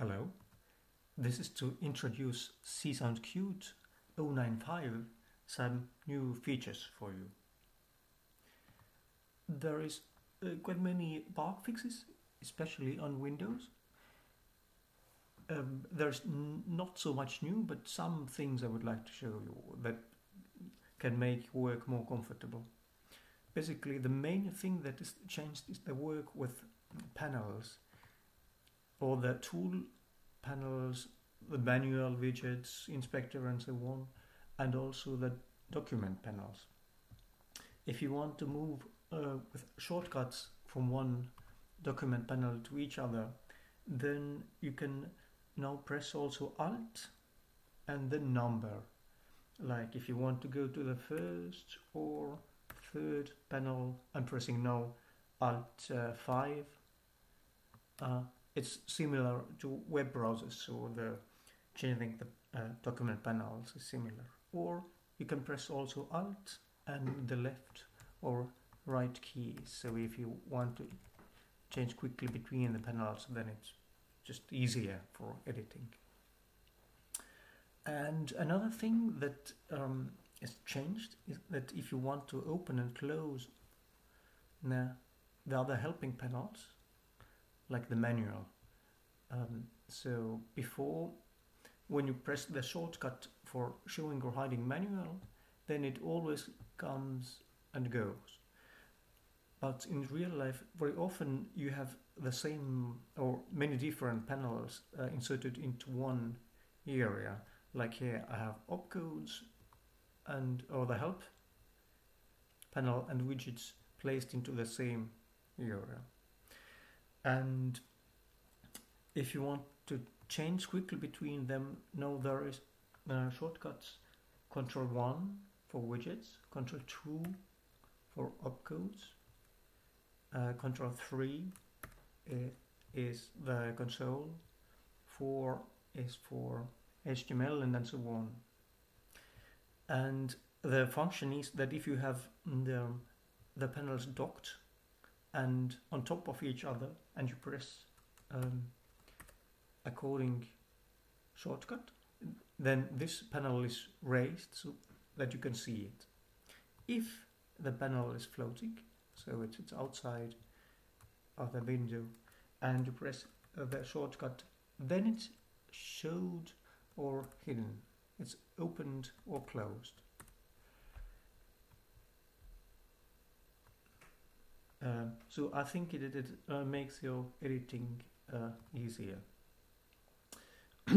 Hello. This is to introduce CsoundQt 095 some new features for you. There is uh, quite many bug fixes, especially on Windows. Um, there's not so much new, but some things I would like to show you that can make work more comfortable. Basically, the main thing that is changed is the work with panels or the tool panels, the manual widgets, inspector and so on, and also the document panels. If you want to move uh, with shortcuts from one document panel to each other, then you can now press also Alt and the number. Like if you want to go to the first or third panel, I'm pressing now Alt uh, 5. Uh, it's similar to web browsers, so the changing the uh, document panels is similar. Or you can press also Alt and the left or right keys. So if you want to change quickly between the panels, then it's just easier for editing. And another thing that um, is changed is that if you want to open and close the other helping panels, like the manual. Um, so before, when you press the shortcut for showing or hiding manual, then it always comes and goes. But in real life, very often you have the same or many different panels uh, inserted into one area. Like here I have opcodes and or the help panel and widgets placed into the same area and if you want to change quickly between them now there is uh, shortcuts. Control 1 for widgets control 2 for opcodes uh, control 3 uh, is the console 4 is for HTML and then so on. And the function is that if you have the, the panels docked and on top of each other and you press um, according shortcut then this panel is raised so that you can see it. If the panel is floating so it's, it's outside of the window and you press uh, the shortcut then it's showed or hidden. It's opened or closed Uh, so I think it, it uh, makes your editing uh, easier.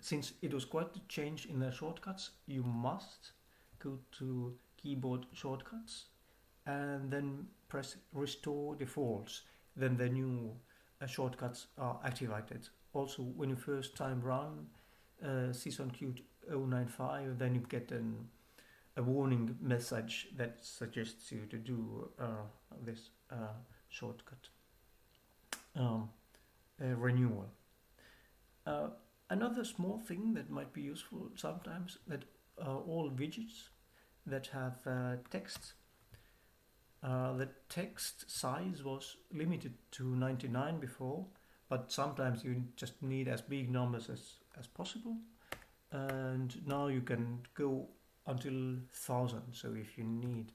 Since it was quite a change in the shortcuts, you must go to keyboard shortcuts and then press restore defaults. Then the new uh, shortcuts are activated. Also, when you first time run uh, CsoundQt 095, then you get an, a warning message that suggests you to do uh, this uh, shortcut um, renewal. Uh, another small thing that might be useful sometimes that uh, all widgets that have text uh, the text size was limited to 99 before, but sometimes you just need as big numbers as, as possible. And now you can go until 1000. So if you need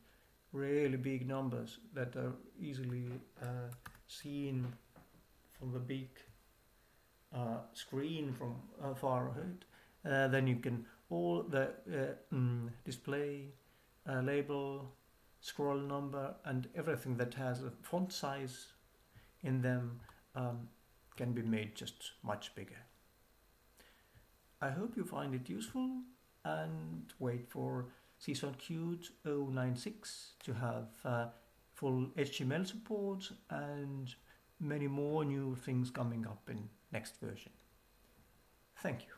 really big numbers that are easily uh, seen from the big uh, screen from uh, far ahead. Uh, then you can all the uh, mm, display, uh, label, scroll number, and everything that has a font size in them um, can be made just much bigger. I hope you find it useful and wait for CsoundQt 096 to have uh, full HTML support and many more new things coming up in next version. Thank you.